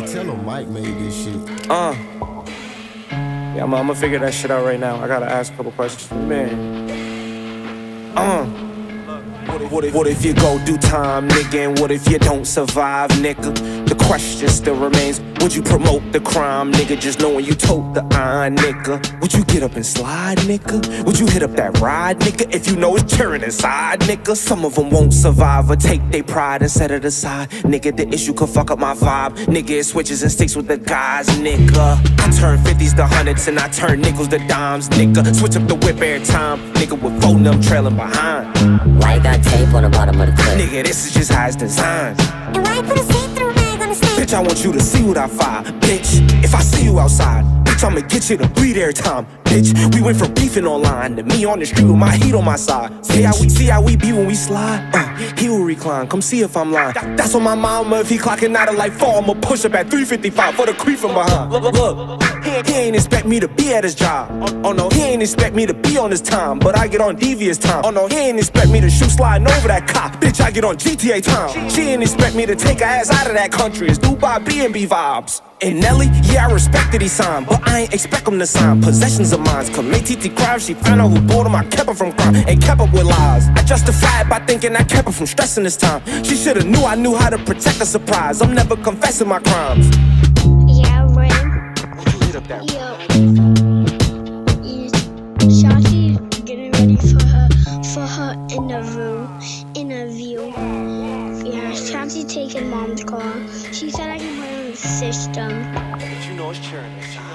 Hey, tell him Mike made this shit. Uh. Yeah, I'm, I'm gonna figure that shit out right now. I gotta ask a couple questions. Man. Uh. What if, what, if, what if you go do time, nigga? And what if you don't survive, nigga? The question still remains Would you promote the crime, nigga? Just knowing you told the iron, nigga. Would you get up and slide, nigga? Would you hit up that ride, nigga? If you know it's tearing inside, nigga. Some of them won't survive or take their pride and set it aside. Nigga, the issue could fuck up my vibe. Nigga, it switches and sticks with the guys, nigga. I turn 50s to hundreds and I turn nickels to dimes, nigga. Switch up the whip every time, nigga, with phone them trailing behind. Why you got tape on the bottom of the clip? Nigga, this is just how it's designed. And why put a see-through bag on the stage? Bitch, I want you to see what I find. Bitch, if I see you outside, bitch, I'ma get you to breathe every time. Bitch, we went from beefing online to me on the street with my heat on my side. See how we see how we be when we slide? Uh, he will recline, come see if I'm lying. That's on my mama. If he clocking out at like four, I'ma push up at 355 for the creep from behind. Look, look, look. He, ain't expect me to be at his job. Oh, no, he ain't expect me to be on his time, but I get on devious time. Oh no, he ain't expect me to shoot sliding over that cop. Bitch, I get on GTA time. She ain't expect me to take her ass out of that country. It's Dubai B&B vibes. And Nelly, yeah, I respect that he signed, but I ain't expect him to sign. Possessions of mine, commit TT crime. She found out who bought him. I kept her from crime and kept up with lies. I justify it by thinking I kept her from stressing this time. She shoulda knew I knew how to protect a surprise. I'm never confessing my crimes. Yeah, Ray. Up that. Yo. Is Shashi getting ready for her for her interview? Interview. Yeah, Shashi taking mom's car. She said I can put it on the system. But you know it's cheering inside.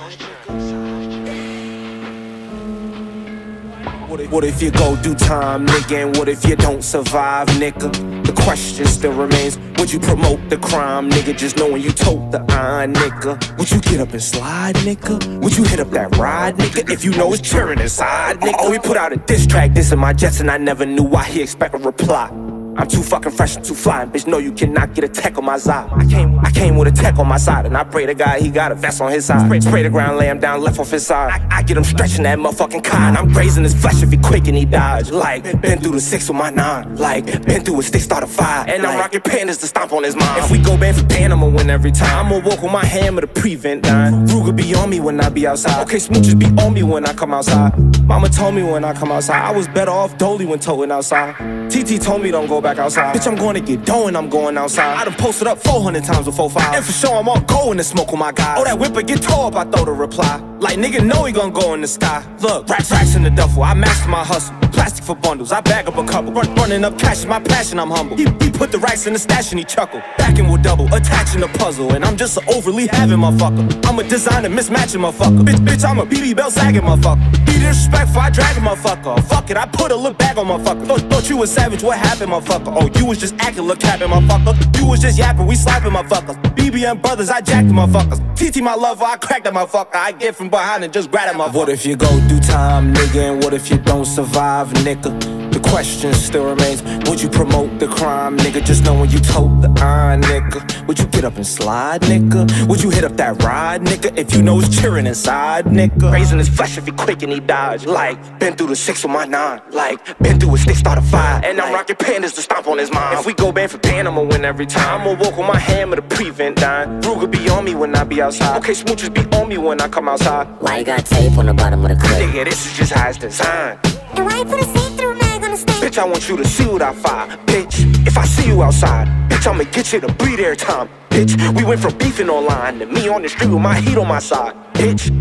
What if, what if you go do time, nigga? And what if you don't survive, nigga? Question still remains Would you promote the crime, nigga? Just knowing you told the iron, nigga. Would you get up and slide, nigga? Would you hit up that ride, nigga? If you know it's cheering inside, nigga. Oh, he put out a diss track, this in my jets, and I never knew why he expect a reply. I'm too fucking fresh and too fly, bitch. No, you cannot get a tech on my side. I came, I came with a tech on my side, and I pray to God he got a vest on his side. Spray, spray the ground, lay him down, left off his side. I, I get him stretching that motherfucking kind. I'm grazing his flesh if he quick and he dodge. Like, been through the six with my nine. Like, been through a stick, start a fire. And I'm rocking pandas to stomp on his mom. If we go band for band, I'ma win every time. I'ma walk with my hammer to prevent dying. Ruger be on me when I be outside. Okay, smooches be on me when I come outside. Mama told me when I come outside, I was better off dolly when toting outside. TT told me don't go back outside. Bitch, I'm going to get dough and I'm going outside. I done posted up 400 times with 4-5. And for sure, I'm all going to smoke with my guys. Oh, that whipper get tore up, I throw the reply. Like, nigga know he gon' go in the sky. Look, racks, racks in the duffel, I master my hustle. Plastic for bundles, I bag up a couple. Run, running up cash is my passion, I'm humble. He, he put the racks in the stash and he chuckled. Backing will double, attaching the puzzle. And I'm just a overly having motherfucker. I'm a designer, mismatching motherfucker. Bitch, bitch, I'm a BB belt sagging motherfucker. Be disrespectful, I drag a motherfucker. Fuck it, I put a look back on motherfucker. Thought, thought you was savage, what happened, motherfucker? Oh, you was just acting, look capping, motherfucker. You was just yapping, we slapping, motherfuckers. BBM brothers, I jacked the motherfuckers. TT my lover, I cracked that motherfucker. I get from behind and just grab that motherfucker. What if you go do time, nigga? And what if you don't survive, nigga? The question still remains Would you promote the crime, nigga? Just knowing you told the iron, nigga Would you get up and slide, nigga? Would you hit up that ride, nigga? If you know it's cheering inside, nigga Raising his flesh if he quick and he dodge Like, been through the six with my nine Like, been through a stick, start a fire And I'm rocking pandas to stomp on his mind. If we go band for band, I'ma win every time I'ma walk with my hammer to prevent dying Ruger be on me when I be outside Okay, smooches be on me when I come outside Why you got tape on the bottom of the clip? Nigga, this is just how it's designed See-through bag on the? Bitch, I want you to see what I find. Bitch, if I see you outside, bitch, I'ma get you to breathe every time. Bitch, we went from beefing online to me on the street with my heat on my side. Bitch,